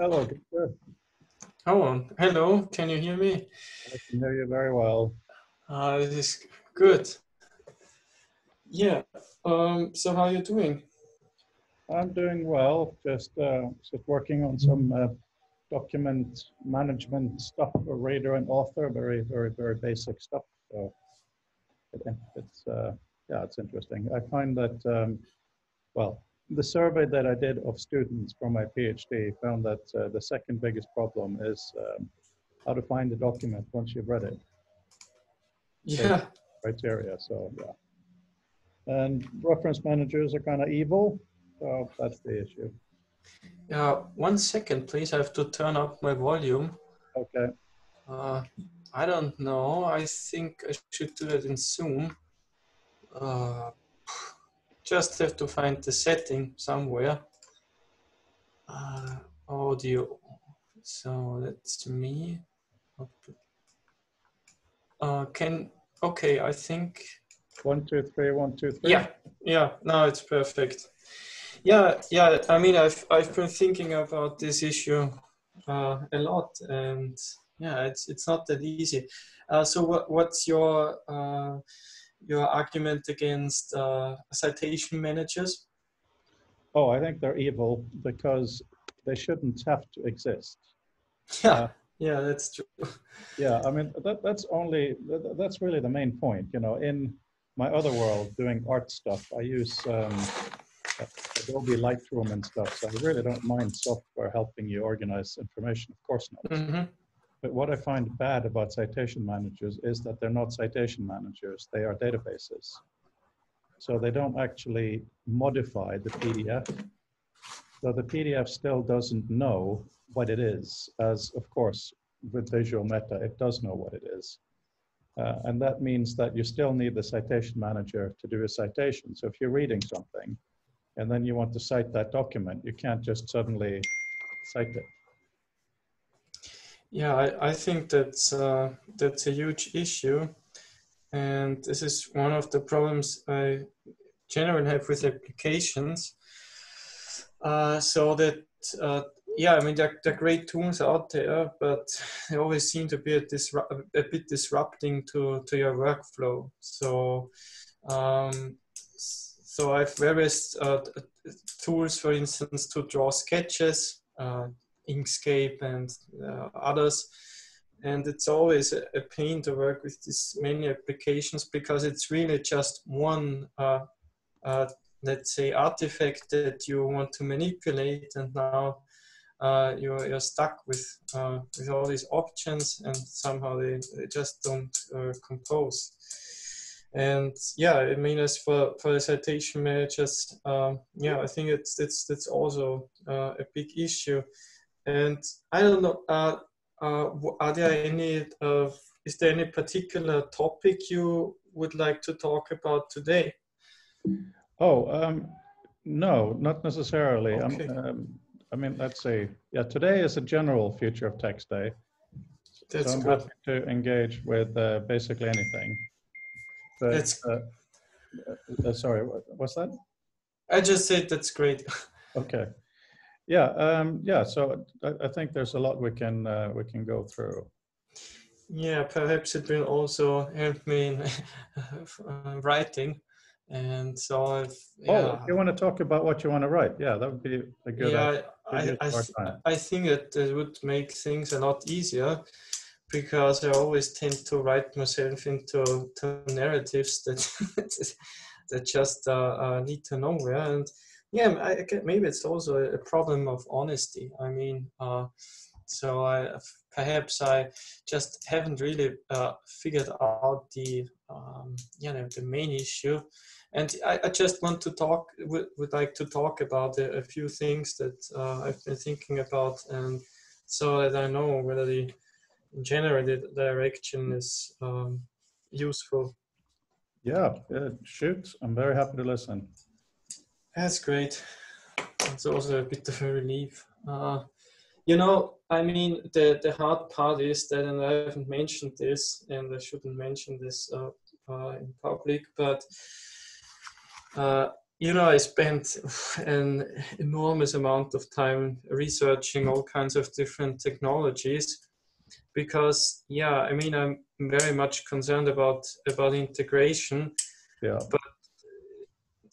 Hello. Oh, hello. Can you hear me? I can hear you very well. Uh, this is good. Yeah. Um, so how are you doing? I'm doing well. Just uh, just working on some uh, document management stuff for reader and author. Very, very, very basic stuff. So it, it's uh, yeah, it's interesting. I find that um, well, the survey that I did of students for my PhD found that uh, the second biggest problem is um, how to find the document once you've read it. Yeah. Criteria, so yeah. And reference managers are kind of evil, so that's the issue. Yeah, one second, please. I have to turn up my volume. Okay. Uh, I don't know. I think I should do it in Zoom. Uh, just have to find the setting somewhere. Uh, audio. So that's me. Uh, can okay? I think. One, two, three. One, two, three. Yeah, yeah. Now it's perfect. Yeah, yeah. I mean, I've I've been thinking about this issue uh, a lot, and yeah, it's it's not that easy. Uh, so, what what's your uh, your argument against uh, citation managers? Oh, I think they're evil because they shouldn't have to exist. Yeah, uh, yeah, that's true. Yeah, I mean that, that's only that, that's really the main point. You know, in my other world, doing art stuff, I use um, Adobe Lightroom and stuff. So I really don't mind software helping you organize information. Of course not. Mm -hmm. But what I find bad about citation managers is that they're not citation managers, they are databases. So they don't actually modify the PDF. So the PDF still doesn't know what it is, as of course with Visual Meta, it does know what it is. Uh, and that means that you still need the citation manager to do a citation. So if you're reading something and then you want to cite that document, you can't just suddenly cite it. Yeah, I, I think that's uh, that's a huge issue, and this is one of the problems I generally have with applications. Uh, so that uh, yeah, I mean there are great tools out there, but they always seem to be a, disrupt, a bit disrupting to to your workflow. So um, so I have various uh, tools, for instance, to draw sketches. Uh, Inkscape and uh, others. And it's always a, pain to work with these many applications because it's really just one, uh, uh, let's say, artifact that you want to manipulate, and now uh, you're, you're stuck with uh, with all these options, and somehow they, they just don't uh, compose. And yeah, I mean, as for, for the citation managers, um, yeah, I think it's it's that's also a big issue and I don't know, uh, uh, are there any, uh, is there any particular topic you would like to talk about today? Oh, um, no, not necessarily. Okay. Um, I mean, let's see. Yeah, today is a general future of text day. That's so I'm good. happy to engage with uh, basically anything. But, that's uh, uh, sorry, what, what's that? I just said that's great. Okay. Yeah, um, yeah. So I, I, think there's a lot we can uh, we can go through. Yeah, perhaps it will also help me in writing, And so I've, Oh, if you want to talk about what you want to write, yeah, that would be a good. yeah, I, I, th- I think it, it would make things a lot easier because I always tend to write myself into to narratives that that just uh, uh, lead to nowhere. And yeah, I, maybe it's also a, a problem of honesty. I mean, uh, so I perhaps I just haven't really uh, figured out the um, you know the main issue. And I, I just want to talk, would, would like to talk about a, a few things that uh, I've been thinking about, and so that I know whether the, generated direction is um, useful. Yeah, yeah, shoot, I'm very happy to listen. That's great. It's also a bit of a relief. Uh, you know, I mean, the, the hard part is that, and I haven't mentioned this, and I shouldn't mention this uh, uh, in public, but uh, you know, I spent an enormous amount of time researching all kinds of different technologies because, yeah, I mean, I'm very much concerned about about integration Yeah,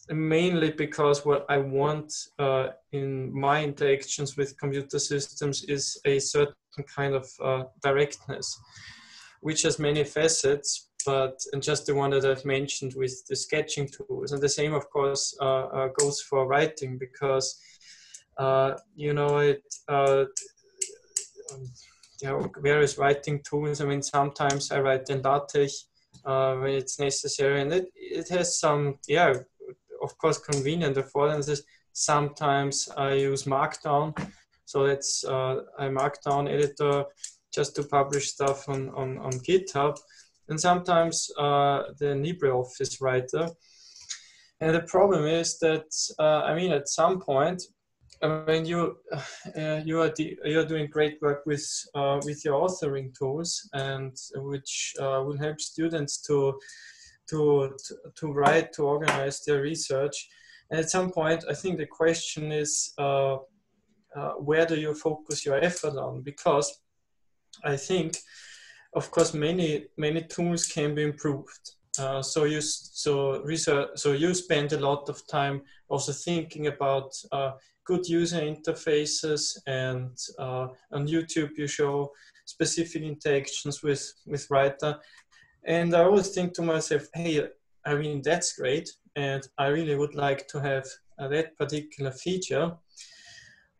mainly because what I want uh, in my interactions with computer systems is a certain kind of uh, directness, which has many facets, but and just the one that I've mentioned with the sketching tools, and the same, of course, uh, uh, goes for writing because uh, you know it. Uh, um, there are various writing tools. I mean, sometimes I write in LaTeX uh, when it's necessary, and it, it has some, yeah, of course, convenient affordances. Sometimes I use Markdown, so that's uh, a Markdown editor just to publish stuff on, on, on GitHub, and sometimes uh, the LibreOffice writer. And the problem is that, uh, I mean, at some point, I mean, you uh, you are you are doing great work with uh, with your authoring tools, and which uh, will help students to to to write to organize their research. And at some point, I think the question is uh, uh, where do you focus your effort on? Because I think, of course, many many tools can be improved. Uh, so you so research so you spend a lot of time also thinking about uh, good user interfaces and uh, on YouTube you show specific interactions with with writer and I always think to myself hey I mean that's great. And I really would like to have uh, that particular feature.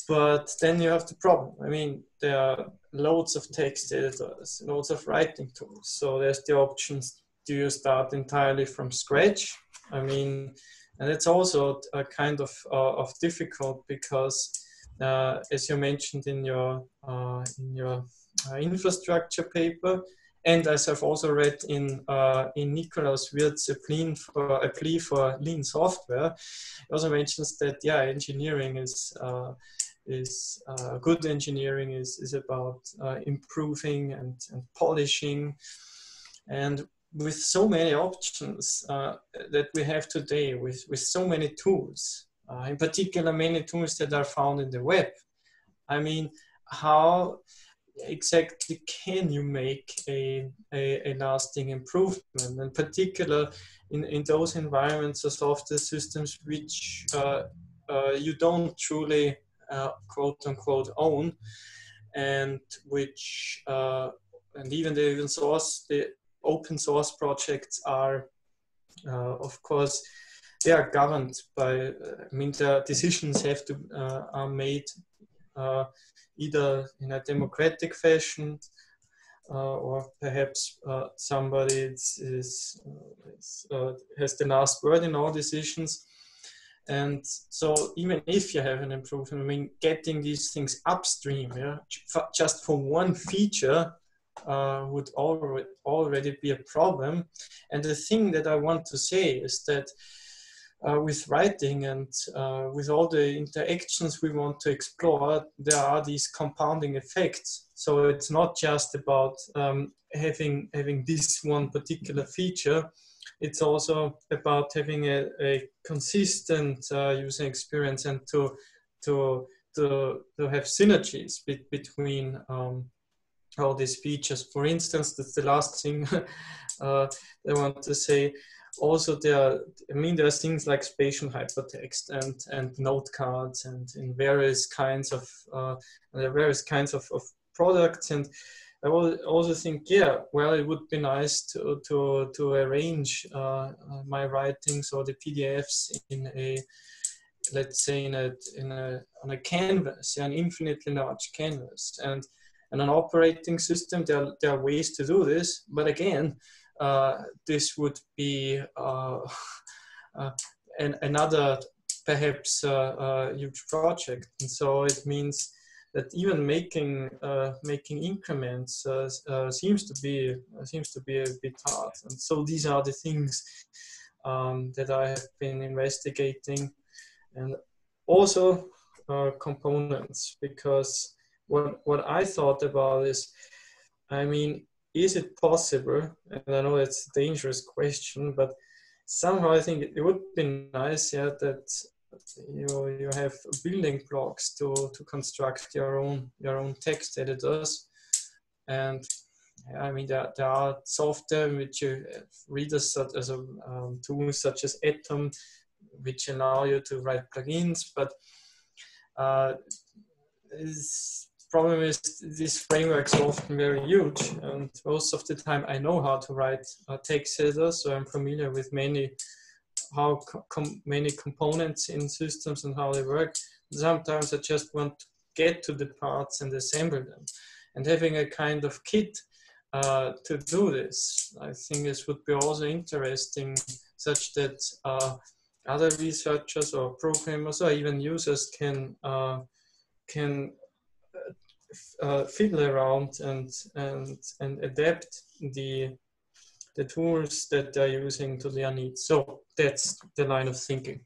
But then you have the problem. I mean there are loads of text editors loads of writing tools. So there's the options do you start entirely from scratch? I mean and it's also a kind of uh, of difficult because uh, as you mentioned in your uh, in your uh, infrastructure paper and as I've also read in uh, in Wirth's a plea for a plea for lean software he also mentions that yeah engineering is uh, is good engineering is is about improving and, and polishing and with so many options uh, that we have today, with, with so many tools, uh, in particular, many tools that are found in the web. I mean, how exactly can you make a, a, a lasting improvement? In particular, in, in those environments of software systems which uh, uh you don't truly uh, quote unquote own, and which uh, and even the even source the open source projects are, uh, of course, they are governed by. I mean, the decisions have to uh, are made uh, either in a democratic fashion uh, or perhaps uh, somebody is, is, uh, has the last word in all decisions. And so, even if you have an improvement, I mean, getting these things upstream, yeah, just for one feature uh, would already, already be a problem. And the thing that I want to say is that uh, with writing and uh, with all the interactions we want to explore, there are these compounding effects. So it's not just about um, having having this one particular feature. It's also about having a, a consistent uh, user experience and to to to to have synergies be, between um, all these features. For instance, that's the last thing uh, I want to say. Also there, I mean there are things like spatial hypertext and and note cards and in various kinds of uh, are various kinds of, of products and I also think, yeah, well, it would be nice to to to arrange uh, my writings or the PDFs in a let's say in a in a on a canvas, an infinitely large canvas, and and an operating system. There there are ways to do this, but again, uh, this would be uh, uh, an, another perhaps uh, uh, huge project, and so it means that even making uh, making increments seems to be seems to be a bit hard. And so these are the things um, that I have been investigating and also uh, components because what what I thought about is, I mean, is it possible? And I know it's a dangerous question, but somehow I think it would be nice, yeah, that you you have building blocks to to construct your own your own text editors, and I mean there, there are software which you readers such as a um, tools such as Atom which allow you to write plugins, but uh, this problem is these frameworks are often very huge, and most of the time I know how to write a text editor, so I'm familiar with many how com many components in systems and how they work. Sometimes I just want to get to the parts and assemble them, and having a kind of kit uh, to do this, I think this would be also interesting, such that uh, other researchers or programmers or even users can uh, can uh, fiddle around and and and adapt the the tools that they're using to their needs. So that's the line of thinking.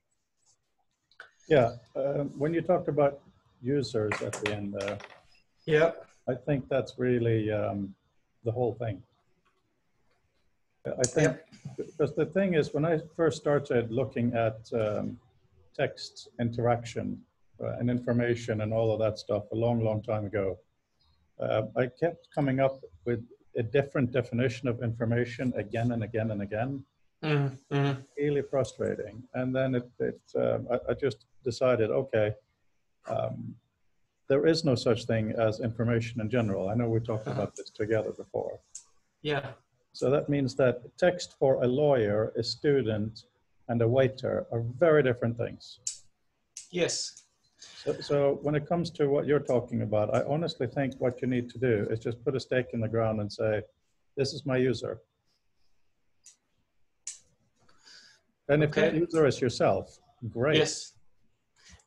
Yeah, uh, when you talked about users at the end there, yeah, I think that's really um, the whole thing. I think because the thing is, when I first started looking at um, text interaction uh, and information and all of that stuff a long, long time ago, uh, I kept coming up with a different definition of information again and again and again. Mm-hmm. Really frustrating. And then it, it um, I, I, just decided, okay, um, there is no such thing as information in general. I know we talked uh-huh. about this together before. Yeah. So that means that text for a lawyer, a student, and a waiter are very different things. Yes. So, so, when it comes to what you're talking about, I honestly think what you need to do is just put a stake in the ground and say, this is my user. And if okay. that user is yourself, great. Yes.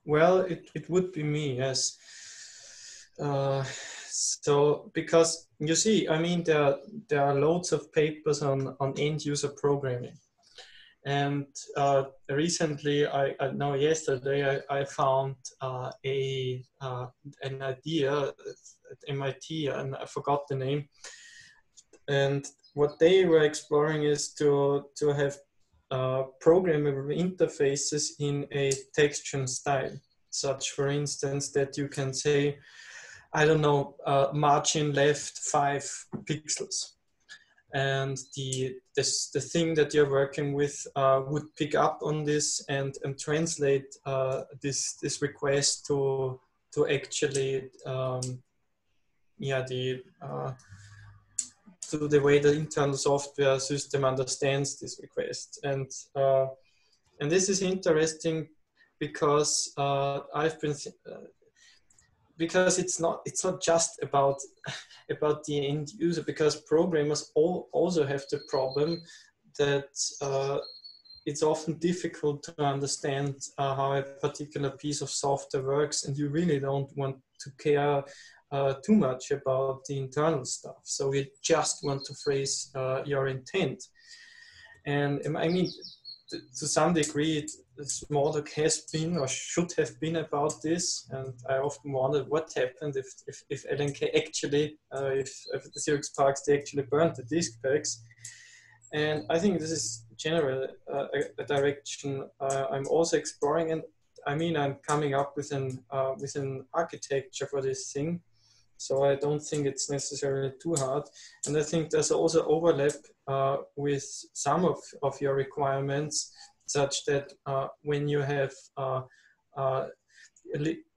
Well, it, it would be me, yes. Uh, so because you see, I mean, there there are loads of papers on on end user programming, and uh, recently, I, I know yesterday I, I found uh, a uh, an idea at MIT, and I forgot the name. And what they were exploring is to to have uh, programmable interfaces in a texture style, such, for instance, that you can say I don't know, uh, margin left five pixels. And the, this, the thing that you're working with uh, would pick up on this and, and translate uh, this, this request to, to actually, um, yeah, the, uh, to the way the internal software system understands this request. And, uh, and this is interesting because uh, I've been because it's not it's not just about about the end user because programmers all, also have the problem that uh, it's often difficult to understand uh, how a particular piece of software works and you really don't want to care uh, too much about the internal stuff. So you just want to phrase uh, your intent. And i mean to some degree Smalltalk has been or should have been about this, and I often wondered what happened if if, if Alan Kay actually, uh, if, if the Xerox PARCs they actually burned the disk packs, and I think this is generally uh, a, a, direction uh, I'm also exploring, and I mean I'm coming up with an uh, with an architecture for this thing, So I don't think it's necessarily too hard. And I think there's also overlap uh, with some of, of your requirements, such that uh, when you have uh, uh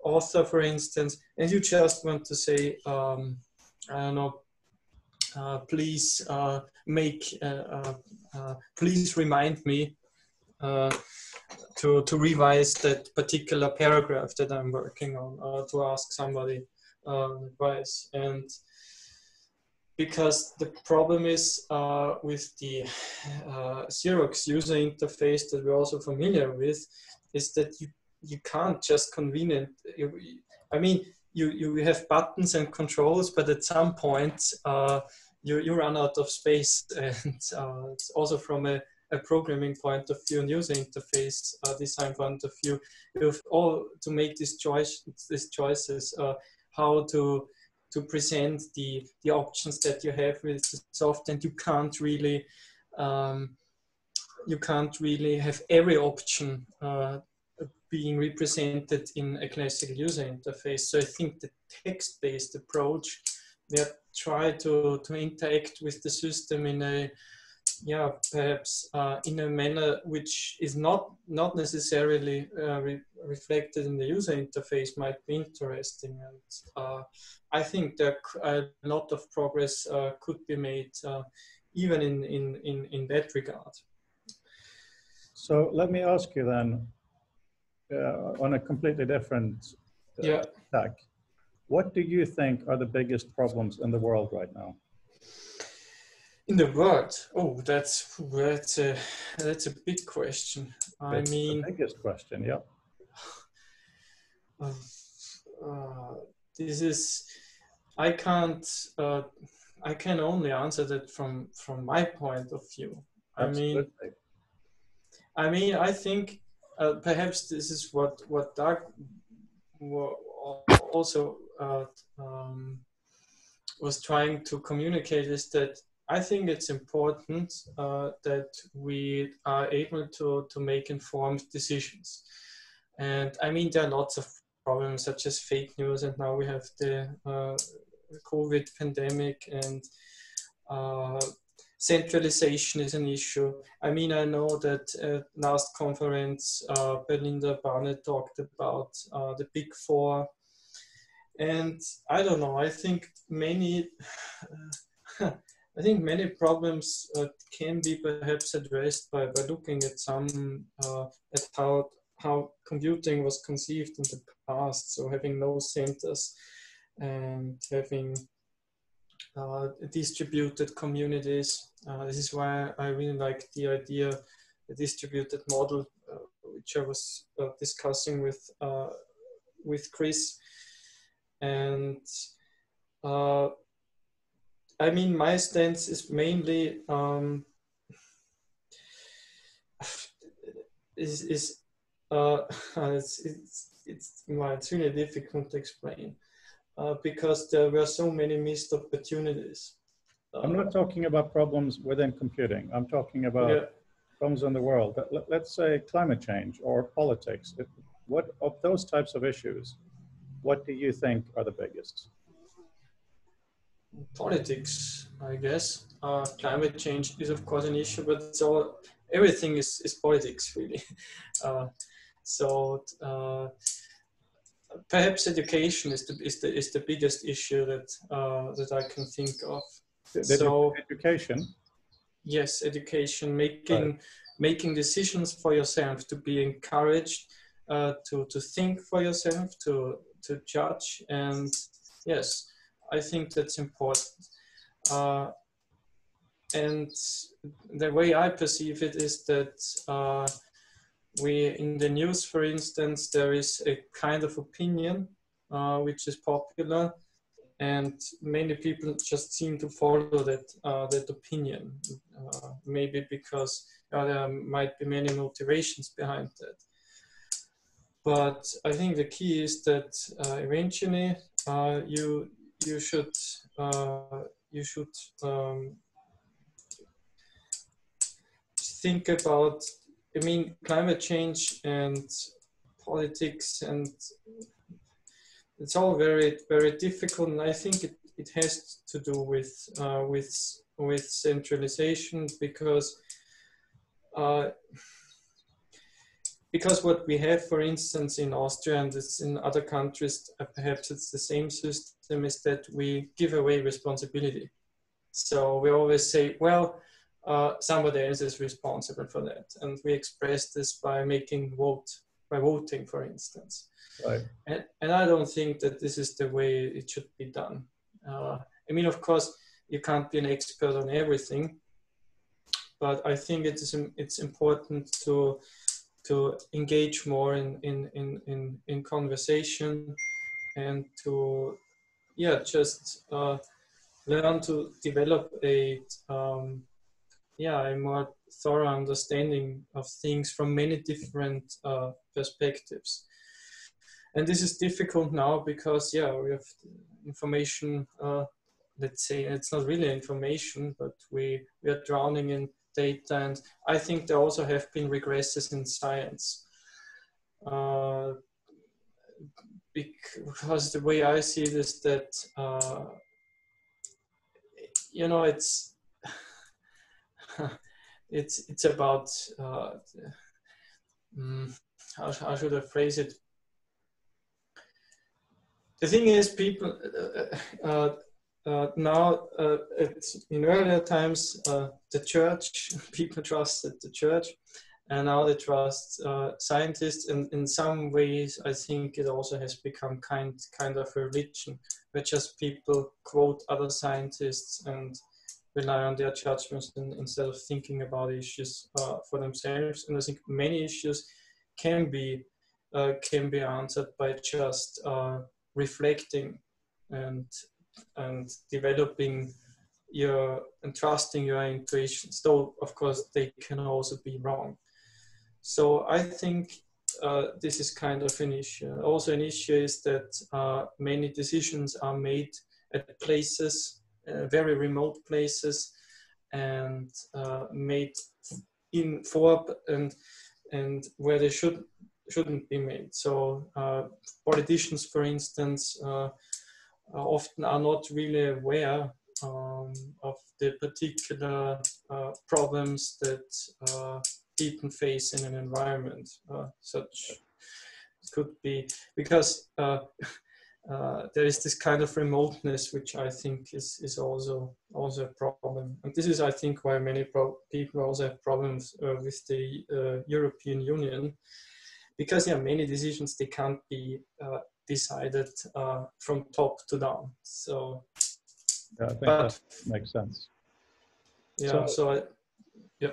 author, for instance, and you just want to say, um, I don't know, uh, please uh, make, please remind me to, to revise that particular paragraph that I'm working on or to ask somebody uh, advice. And because the problem is uh, with the uh, Xerox user interface that we're also familiar with is that you, you can't just convenient, I mean, you, you have buttons and controls, but at some point uh, you, you run out of space. And uh, also from a a programming point of view and user interface uh, design point of view, you have all to make these choice these choices uh, how to to present the the options that you have with the software and you can't really um, you can't really have every option uh, being represented in a classical user interface. So I think the text-based approach, that try to, to interact with the system in a yeah, perhaps uh, in a manner which is not not necessarily uh, re reflected in the user interface might be interesting. And uh, I think that a lot of progress uh, could be made uh, even in, in, in, in that regard. So let me ask you then, uh, on a completely different yeah. tack, what do you think are the biggest problems in the world right now? in the world oh that's that's a that's a big question i that's mean the biggest question yeah uh, uh, this is i can't uh, i can only answer that from from my point of view Absolutely. i mean i mean i think uh, perhaps this is what what doug also uh, um, was trying to communicate is that I think it's important uh, that we are able to, to make informed decisions. And I mean, there are lots of problems such as fake news, and now we have the uh, COVID pandemic, and uh, centralization is an issue. I mean, I know that at last conference, uh, Belinda Barnet talked about uh, the big four. And I don't know, I think many I think many problems uh, can be perhaps addressed by, by looking at some uh, at how how computing was conceived in the past. So having no centers and having uh, distributed communities. Uh, this is why I really like the idea, the distributed model, uh, which I was uh, discussing with with Chris, and I mean, my stance is mainly um, is is uh, it's it's it's it's really difficult to explain uh, because there were so many missed opportunities. Uh, I'm not talking about problems within computing. I'm talking about yeah. problems in the world. Let's say climate change or politics. What of those types of issues? What do you think are the biggest? politics, I guess. Uh, climate change is of course an issue, but it's all everything is, is politics really. Uh, so uh, perhaps education is the is the is the biggest issue that uh, that I can think of. So education. Yes, education, making right. making decisions for yourself, to be encouraged, uh, to to think for yourself, to to judge, and yes, I think that's important. Uh, and the way I perceive it is that uh, we, in the news, for instance, there is a kind of opinion uh, which is popular, and many people just seem to follow that uh, that opinion. Uh, maybe because there might be many motivations behind that. But I think the key is that uh, eventually you you should uh, you should um, think about I mean climate change and politics and it's all very very difficult, and I think it, it has to do with uh, with with centralization because uh, because what we have, for instance, in Austria and it's in other countries, uh, perhaps it's the same system, is that we give away responsibility. So we always say, well, uh, somebody else is responsible for that, and we express this by making vote by voting, for instance. Right. And, and I don't think that this is the way it should be done. Uh, I mean, of course, you can't be an expert on everything, but I think it is it's important to to engage more in in in in, in conversation and to yeah just uh, learn to develop a um, yeah a more thorough understanding of things from many different uh, perspectives. And this is difficult now because yeah we have information uh, let's say it's not really information but we we are drowning in data and i think there also have been regresses in science. Uh, because the way i see this that uh, you know it's it's it's about uh, um, how, how should i phrase it the thing is, people uh, uh, uh now uh, in earlier times, uh, the church people trusted the church, and now they trust scientists. And in some ways, I think it also has become kind kind of a religion, where just people quote other scientists and rely on their judgments instead of thinking about issues for themselves. And I think many issues can be can be answered by just reflecting and and developing your and trusting your intuitions though of course they can also be wrong. So i think uh, this is kind of an issue. Also an issue is that uh, many decisions are made at places uh, very remote places and uh, made in for and and where they should shouldn't be made. So uh, politicians, for instance, uh, often are not really aware um, of the particular uh, problems that uh, people face in an environment. Uh, such could be because uh, there is this kind of remoteness, which I think is, is also also a problem. And this is, I think, why many people also have problems with the European Union because yeah, many decisions they can't be uh, decided uh, from top to down. So, yeah, I think but, that makes sense. Yeah. So, so I, yeah.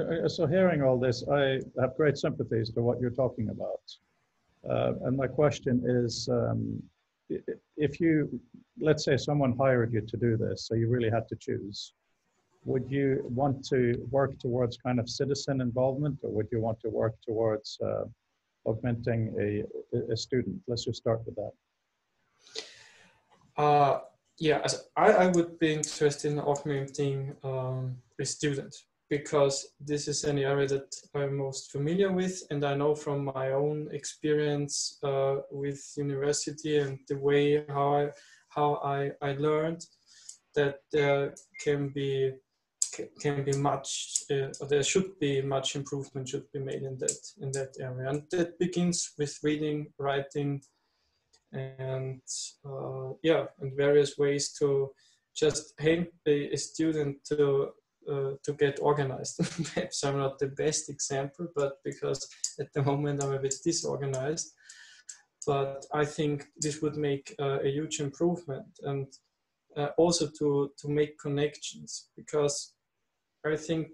Uh, so hearing all this, I have great sympathies to what you're talking about. Uh, and my question is, um, if you, let's say someone hired you to do this, so you really had to choose, would you want to work towards kind of citizen involvement or would you want to work towards uh, augmenting a, a student? Let's just start with that. Uh, yeah, I, I would be interested in augmenting um, a student because this is an area that I'm most familiar with, and I know from my own experience uh, with university and the way how I how I, I learned that there can be can be much, uh, there should be much improvement should be made in that in that area, and that begins with reading, writing, and uh, yeah, and various ways to just help a, student to uh, to get organized. Perhaps I'm not the best example, but because at the moment I'm a bit disorganized. But I think this would make uh, a huge improvement, and uh, also to to make connections because I think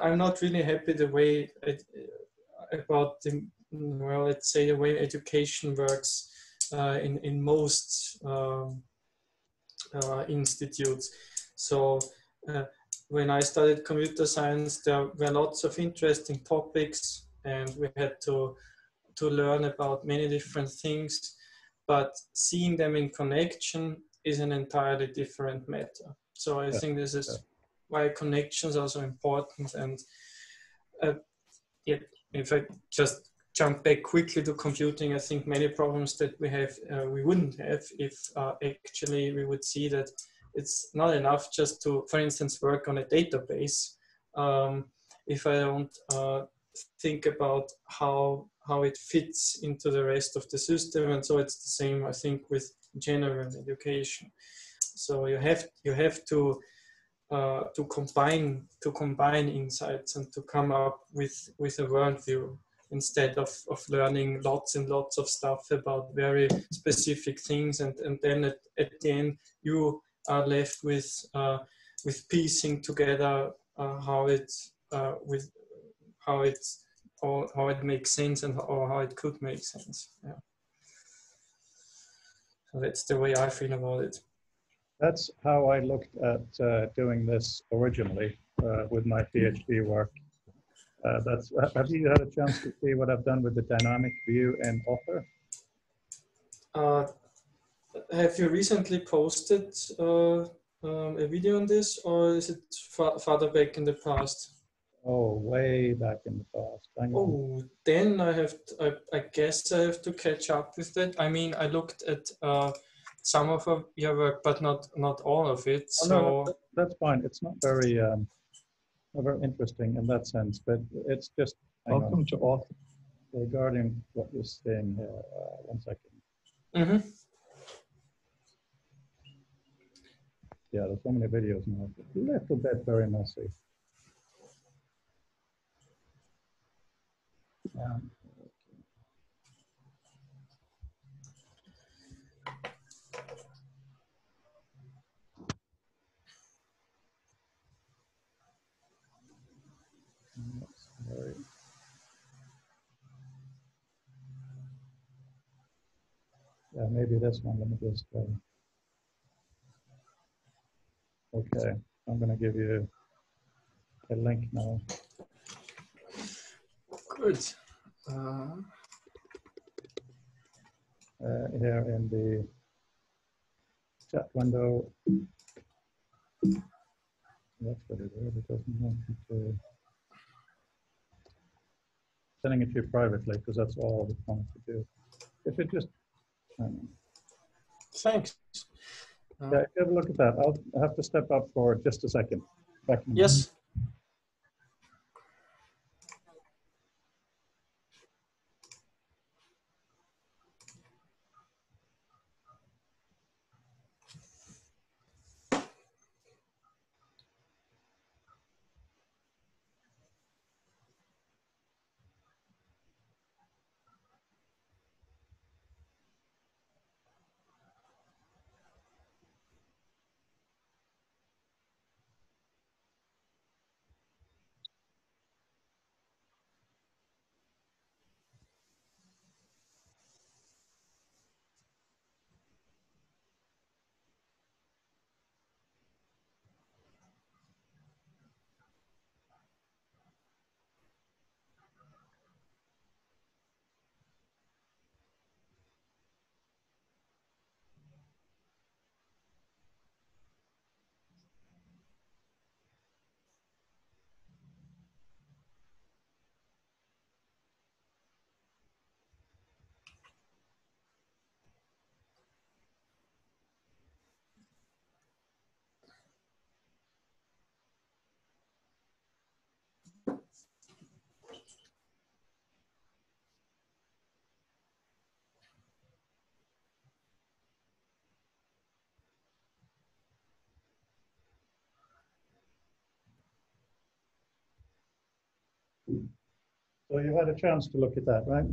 I'm not really happy the way it, about the well, let's say the way education works uh, in in most um, uh, institutes. So uh, when I studied computer science, there were lots of interesting topics, and we had to to learn about many different things. But seeing them in connection is an entirely different matter. So I yeah. think this is why connections are so important and uh, if I just jump back quickly to computing, I think many problems that we have, uh, we wouldn't have if uh, actually we would see that it's not enough just to, for instance, work on a database. Um, if I don't uh, think about how how it fits into the rest of the system, and so it's the same, I think, with general education. So you have you have to uh, to combine to combine insights and to come up with with a worldview instead of, of learning lots and lots of stuff about very specific things and, and then at, at the end you are left with uh, with piecing together uh, how it uh, with how it's or how it makes sense and or how it could make sense. Yeah. So that's the way I feel about it. That's how I looked at uh, doing this originally uh, with my PhD work. Uh, that's have you had a chance to see what I've done with the dynamic view and author? Have you recently posted uh, um, a video on this, or is it fa farther back in the past? Oh, way back in the past. Oh, then I have. To, I, I, guess I have to catch up with that. I mean, I looked at uh, some of your work, but not not all of it. Oh, so no, that's fine. It's not very um, not very interesting in that sense, but it's just welcome on. to author regarding what you're saying here. Uh, one second. Mm -hmm. Yeah, there's so many videos now. A little bit very messy. Um, Sorry. Yeah, maybe this one. Let me just. Uh, okay, I'm going to give you a link now. Good. Uh, uh, here in the chat window. That's what it is. It doesn't want me to sending it to you privately because that's all we wanted to do. If it just, thanks. Yeah, have a look at that. I'll have to step up for just a second. Yes. So you had a chance to look at that, right?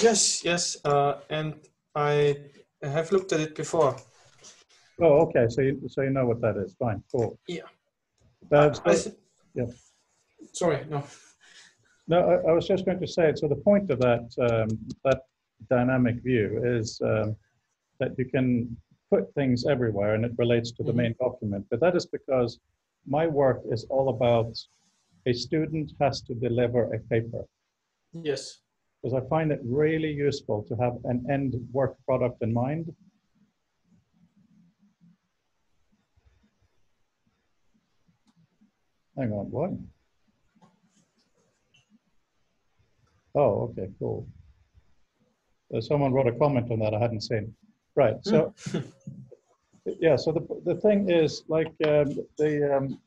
Yes, yes, uh, and I have looked at it before. Oh, okay. So you so you know what that is. Fine, cool. Yeah. That's yeah. Sorry, no. No, I, I, was just going to say. So the point of that um, that dynamic view is um, that you can put things everywhere, and it relates to the mm -hmm. main document. But that is because my work is all about a student has to deliver a paper. Yes. Because I find it really useful to have an end work product in mind. Hang on, what? Oh, okay, cool. Uh, someone wrote a comment on that I hadn't seen. Right. So, yeah. So the the thing is, like um, the um,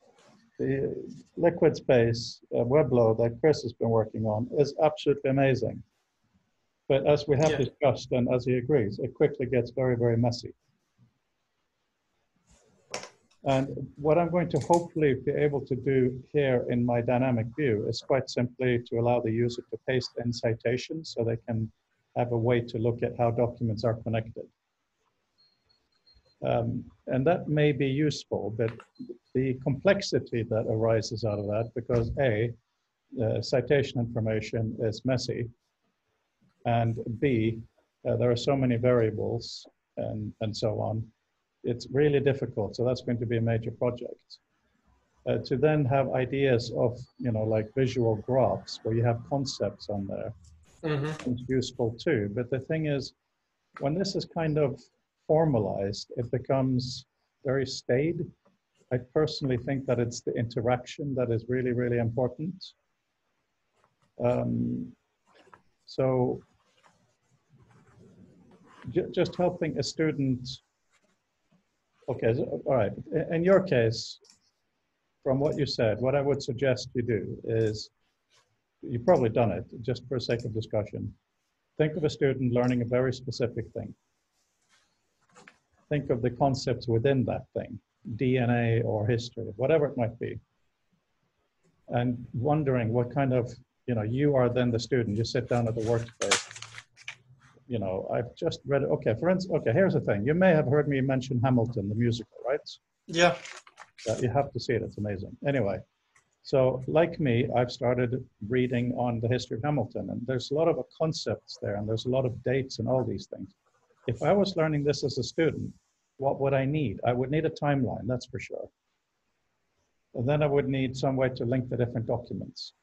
the liquid space uh, Webleau that Chris has been working on is absolutely amazing. But as we have Yeah. discussed, and as he agrees, it quickly gets very, very messy. And what I'm going to hopefully be able to do here in my dynamic view is quite simply to allow the user to paste in citations so they can have a way to look at how documents are connected. Um, and that may be useful, but the complexity that arises out of that, because A, uh, citation information is messy, and B, uh, there are so many variables and, and so on, it's really difficult. So that's going to be a major project. Uh, to then have ideas of, you know, like visual graphs where you have concepts on there, Mm-hmm. is useful too. But the thing is, when this is kind of formalized, it becomes very staid. I personally think that it's the interaction that is really, really important. Um, so ju- just helping a student. Okay, so- all right. In- In your case, from what you said, what I would suggest you do is you've probably done it just for sake of discussion. Think of a student learning a very specific thing. Think of the concepts within that thing, DNA or history, whatever it might be. And wondering what kind of, you know, you are then the student, you sit down at the workspace. You know, I've just read. Okay, for instance, okay, here's the thing. You may have heard me mention Hamilton, the musical, right? Yeah. Uh, you have to see it, it's amazing. Anyway, so like me, I've started reading on the history of Hamilton, and there's a lot of concepts there, and there's a lot of dates and all these things. If I was learning this as a student, what would I need? I would need a timeline, that's for sure. And then I would need some way to link the different documents.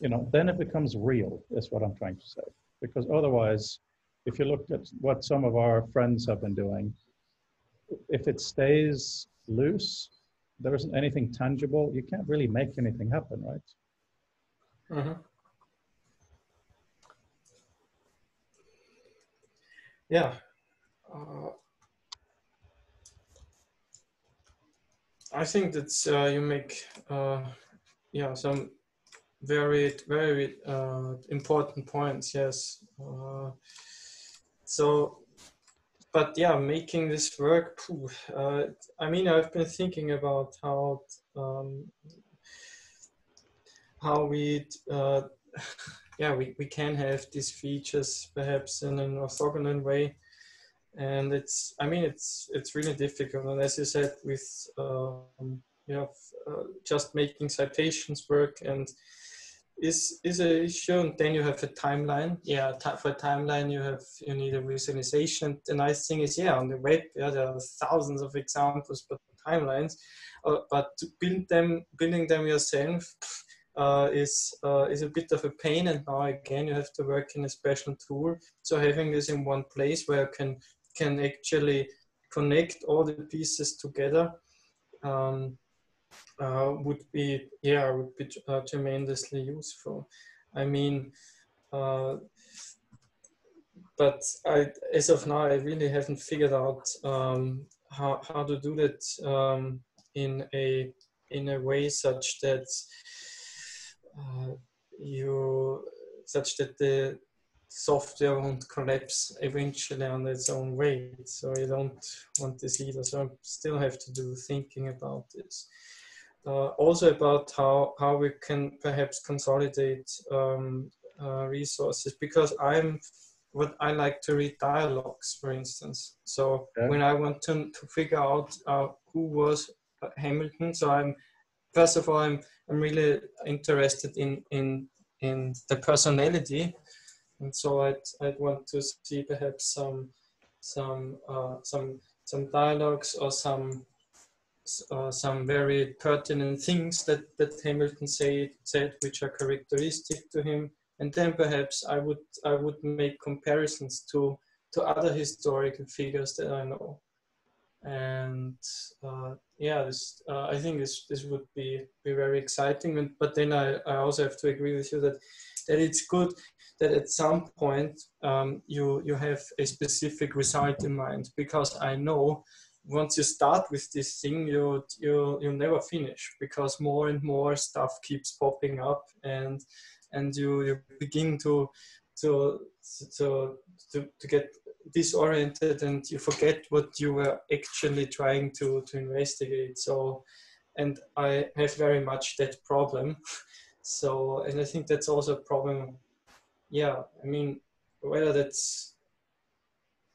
You know, then it becomes real, is what I'm trying to say. Because otherwise, if you look at what some of our friends have been doing, if it stays loose, there isn't anything tangible, you can't really make anything happen, right? Mm-hmm. Yeah. Uh, I think that uh, you make uh, yeah some very very uh, important points. Yes. Uh, so, but yeah, making this work. Uh, I mean, I've been thinking about how um, how we yeah we, we can have these features perhaps in an orthogonal way. And it's i mean it's it's really difficult. And as you said with um, you know uh, just making citations work and is is a issue. And then you have a timeline. Yeah for a timeline you have you need a visualization. The nice thing is yeah on the web yeah there are thousands of examples but timelines uh, but to build them building them yourself uh, is uh, is a bit of a pain. And now again, you have to work in a special tool. So having this in one place where you can can actually connect all the pieces together um, uh, would be yeah would be uh, tremendously useful. I mean. Uh, but I, as of now, I really haven't figured out um, how, how to do that um, in a in a way such that you such that the software won't collapse eventually on its own weight. So you don't want this either. So I still have to do thinking about this. Uh, also about how, how we can perhaps consolidate um, uh, resources because I'm what I like to read dialogues, for instance. So Okay. when I want to, to figure out uh, who was Hamilton, so I'm first of all I'm I'm really interested in in in the personality, and so I'd I'd want to see perhaps some some uh, some some dialogues or some uh, some very pertinent things that that Hamilton said said which are characteristic to him, and then perhaps I would I would make comparisons to to other historical figures that I know. And uh, yeah, this uh, I think this this would be be very exciting. And, but then I, I also have to agree with you that that it's good that at some point um, you you have a specific result in mind because I know once you start with this thing you you you never finish because more and more stuff keeps popping up and and you you begin to to to to, to get disoriented and you forget what you were actually trying to to investigate. So and i have very much that problem. So and i think that's also a problem. Yeah i mean whether that's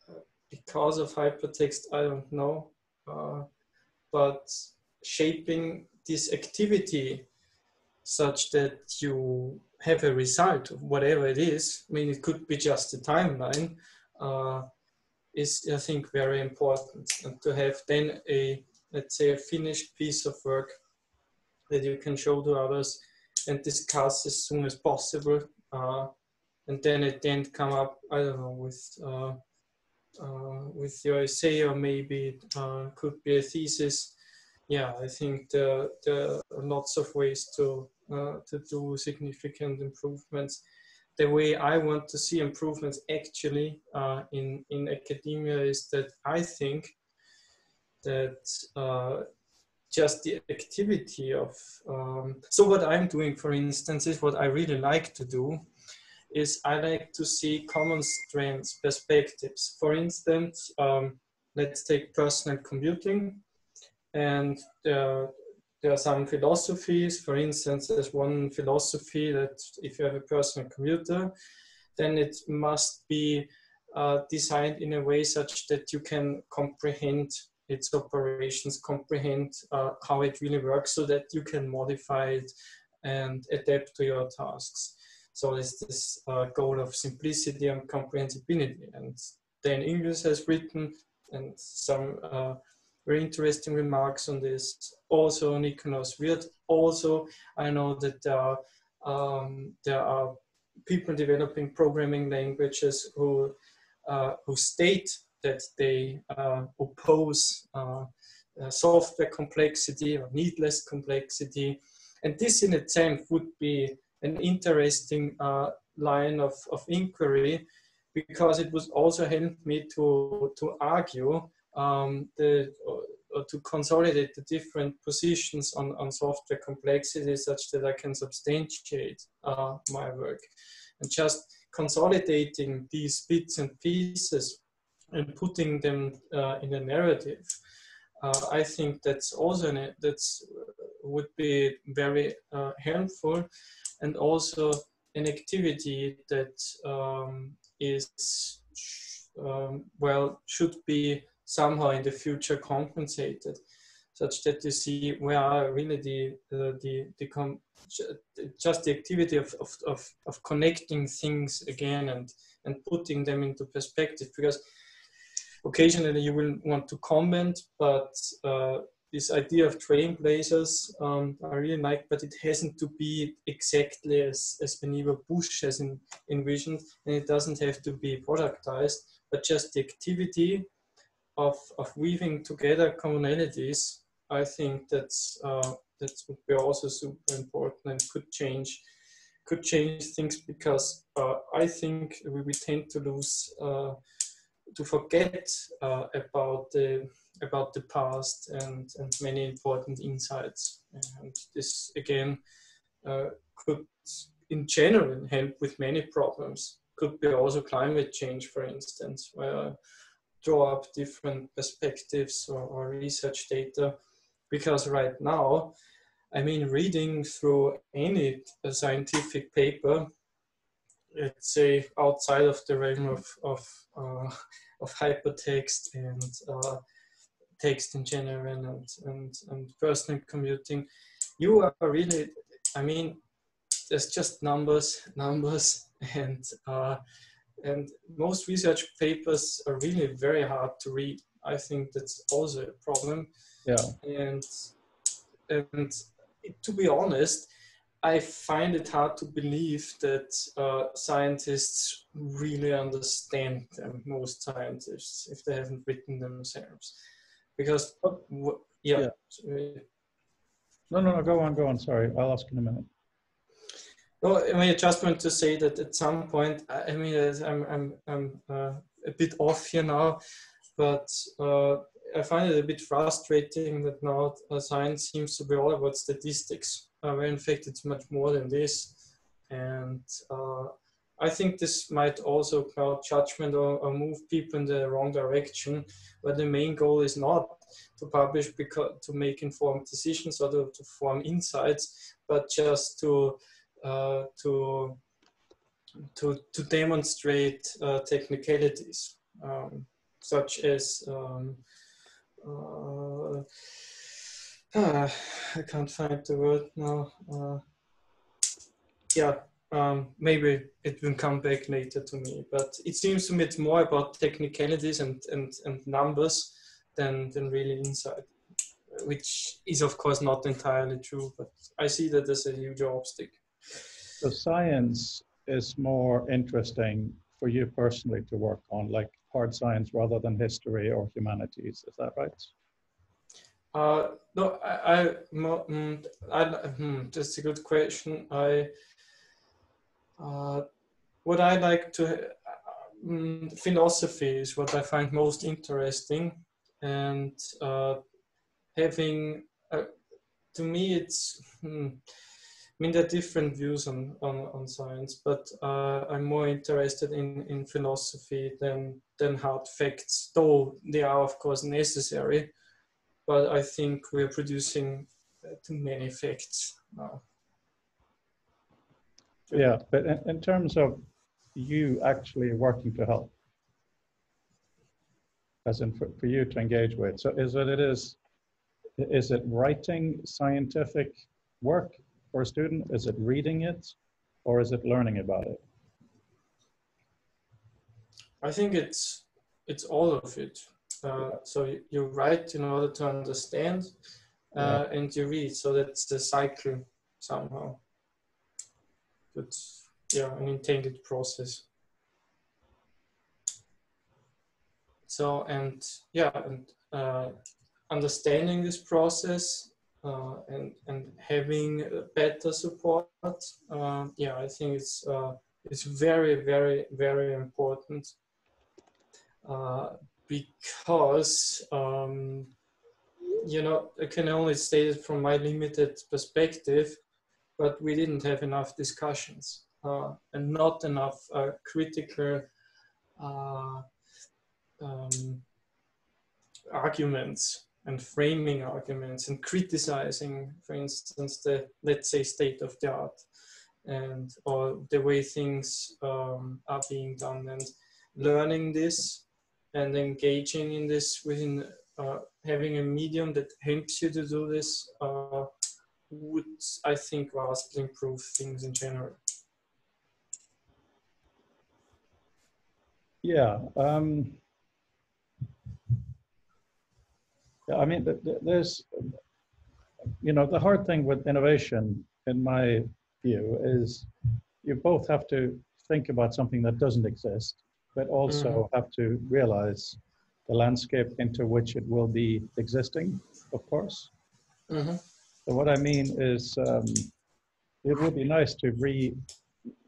uh, because of hypertext i don't know. Uh, but shaping this activity such that you have a result of whatever it is i mean it could be just a timeline is I think very important and to have then a let's say a finished piece of work that you can show to others and discuss as soon as possible uh, and then at the end come up I don't know with uh, uh, with your essay or maybe it uh, could be a thesis. Yeah I think there, there are lots of ways to uh, to do significant improvements the way I want to see improvements actually uh, in, in academia is that I think that uh, just the activity of, um, so what I'm doing, for instance, is what I really like to do is I like to see common strands, perspectives. For instance, um, let's take personal computing and uh, there are some philosophies. For instance, there's one philosophy that if you have a personal computer, then it must be uh, designed in a way such that you can comprehend its operations, comprehend uh, how it really works so that you can modify it and adapt to your tasks. So there's this uh, goal of simplicity and comprehensibility. And Dan Ingalls has written and some uh, very interesting remarks on this. Also, Nicholas Wirth. Also, I know that there are, um, there are people developing programming languages who uh, who state that they uh, oppose uh, uh software complexity or needless complexity, and this in itself would be an interesting uh, line of, of inquiry because it would also help me to to argue um, the, uh, to consolidate the different positions on, on software complexity such that I can substantiate uh, my work. And just consolidating these bits and pieces and putting them uh, in a narrative, uh, I think that's also an, that's uh, would be very uh, helpful and also an activity that um, is um, well should be somehow in the future compensated such that you see where are really the uh, the, the com- just the activity of, of, of, of, connecting things again and and putting them into perspective. Because occasionally you will want to comment but uh, this idea of trailblazers um, I really like but it hasn't to be exactly as, as Vannevar Bush has in, envisioned and it doesn't have to be productized but just the activity of, of weaving together commonalities, I think that's uh, that would be also super important and could change could change things because uh, I think we, we tend to lose uh, to forget uh, about the about the past and and many important insights. And this again uh, could in general help with many problems. Could be also climate change for instance where draw up different perspectives or, or research data because right now I mean, reading through any scientific paper, let's say outside of the realm of of, uh, of hypertext and uh, text in general and, and and personal computing, you are really, I mean, there's just numbers, numbers, and uh, and most research papers are really very hard to read. I think that's also a problem. Yeah. And and to be honest, I find it hard to believe that uh, scientists really understand them. Most scientists, if they haven't written themselves, because yeah. yeah. No, no, no. Go on, go on. Sorry, I'll ask in a minute. No, I mean, I just want to say that at some point, I mean, I'm, I'm, I'm uh, a bit off here now, but uh, I find it a bit frustrating that now uh, science seems to be all about statistics, uh, when in fact it's much more than this. And uh, I think this might also cloud judgment or, or, move people in the wrong direction, where the main goal is not to publish because to make informed decisions or to, to form insights, but just to uh, to to to demonstrate uh, technicalities um, such as um, uh, ah, I can't find the word now. Uh, yeah, um, maybe it will come back later to me. But it seems to me it's more about technicalities and, and, and numbers than, than really insight, which is of course not entirely true, but I see that as a huge obstacle. So science is more interesting for you personally to work on, like hard science rather than history or humanities. Is that right? Uh, no, I, I, mm, I, hmm, that's a good question. I uh, what I like to, um, philosophy is what I find most interesting. And uh, having, uh, to me, it's, hmm, I mean, there are different views on, on, on science, but uh, I'm more interested in, in philosophy than, than hard facts, though they are, of course, necessary. But I think we're producing uh, too many facts now. Yeah, but in, in terms of you actually working to help, as in for, for you to engage with, so is it, it is, is it writing scientific work for a student? Is it reading it? Or is it learning about it? I think it's it's all of it. Uh, so you, you, write in order to understand, uh, yeah. and you read. So that's the cycle somehow but yeah, an intended process. So, and yeah, and uh, understanding this process and, and having better support, uh, yeah, I think it's, uh, it's very, very, very important uh, because, um, you know, I can only state it from my limited perspective, but we didn't have enough discussions uh, and not enough uh, critical uh, um, arguments and framing arguments and criticizing, for instance, the let's say state of the art and or the way things um, are being done and learning this and engaging in this within uh, having a medium that helps you to do this uh, would, I think, vastly improve things in general. Yeah. Um, I mean, there's, you know, the hard thing with innovation, in my view, is you both have to think about something that doesn't exist, but also mm-hmm. have to realize the landscape into which it will be existing, of course. Mm-hmm. So what I mean is, um, it would be nice to re,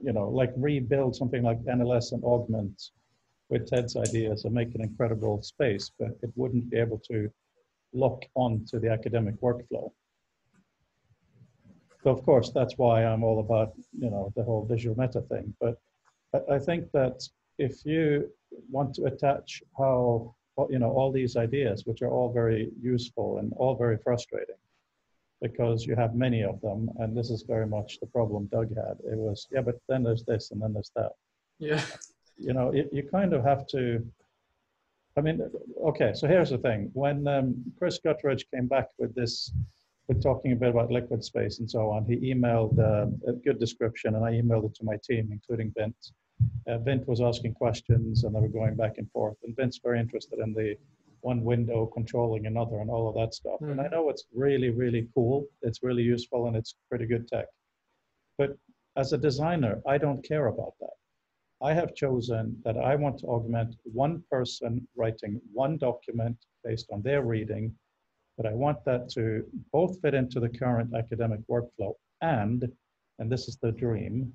you know, like rebuild something like NLS and augment with Ted's ideas and make an incredible space, but it wouldn't be able to lock on to the academic workflow. So of course, that's why I'm all about, you know, the whole visual meta thing. But I think that if you want to attach how, you know, all these ideas, which are all very useful and all very frustrating, because you have many of them. And this is very much the problem Doug had. It was, yeah, but then there's this and then there's that. Yeah. You know, it, you kind of have to, I mean, okay, so here's the thing. When um, Chris Gutteridge came back with this, with talking a bit about liquid space and so on, he emailed uh, a good description and I emailed it to my team, including Vint. Uh, Vint was asking questions and they were going back and forth. And Vint's very interested in the one window controlling another and all of that stuff. Mm. And I hmm. know it's really, really cool. It's really useful and it's pretty good tech. But as a designer, I don't care about that. I have chosen that I want to augment one person writing one document based on their reading, but I want that to both fit into the current academic workflow and and this is the dream,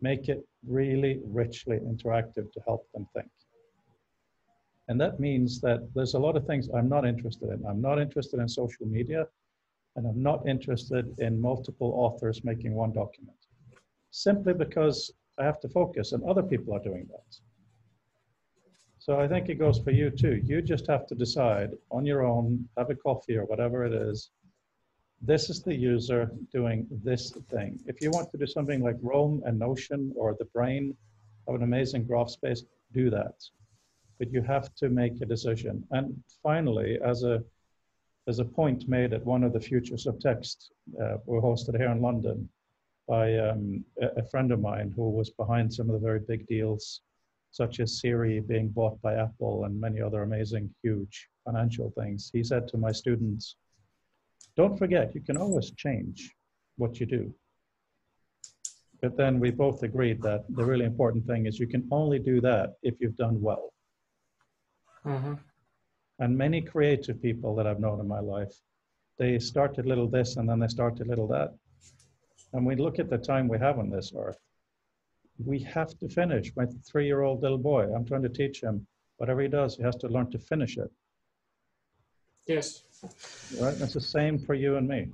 make it really richly interactive to help them think. And that means that there's a lot of things I'm not interested in. I'm not interested in social media, and I'm not interested in multiple authors making one document, simply because I have to focus, and other people are doing that. So I think it goes for you too. You just have to decide on your own, have a coffee or whatever it is. This is the user doing this thing. If you want to do something like Roam and Notion or the brain of an amazing graph space, do that but you have to make a decision. And finally, as a as a point made at one of the futures of text uh, were hosted here in London by um, a, a friend of mine who was behind some of the very big deals, such as Siri being bought by Apple and many other amazing, huge financial things. He said to my students, don't forget, you can always change what you do. But then we both agreed that the really important thing is you can only do that if you've done well. Mm-hmm. And many creative people that I've known in my life, they started little this and then they started little that. And we look at the time we have on this earth. We have to finish. My three year old little boy, I'm trying to teach him whatever he does, he has to learn to finish it. Yes. Right? That's the same for you and me.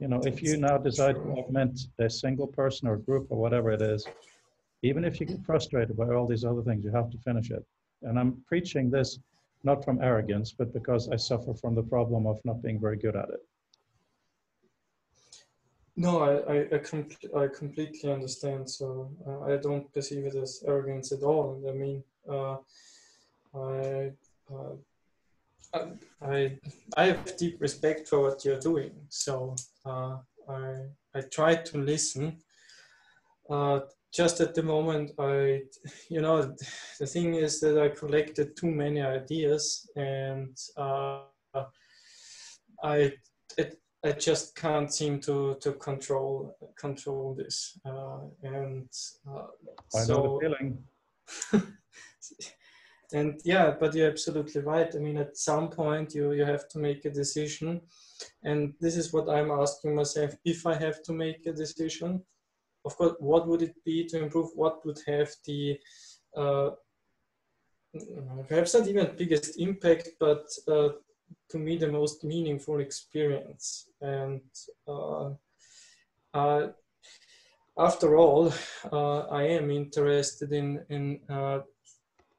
You know, if you now decide to augment a single person or group or whatever it is, even if you get frustrated by all these other things, you have to finish it. And I'm preaching this not from arrogance, but because I suffer from the problem of not being very good at it. No, I, I, I, com I completely understand. So uh, I don't perceive it as arrogance at all. I mean, uh, I, uh, I, I have deep respect for what you're doing. So uh, I, I try to listen uh, just at the moment i you know the thing is that i collected too many ideas and uh, i i just can't seem to to control control this uh, and uh, I so, know the feeling. And yeah but you're absolutely right. I mean at some point you you have to make a decision. And this is what i'm asking myself. If i have to make a decision of course, what would it be to improve? What would have the uh, perhaps not even biggest impact, but uh, to me the most meaningful experience. And uh, uh after all, uh, I am interested in in uh,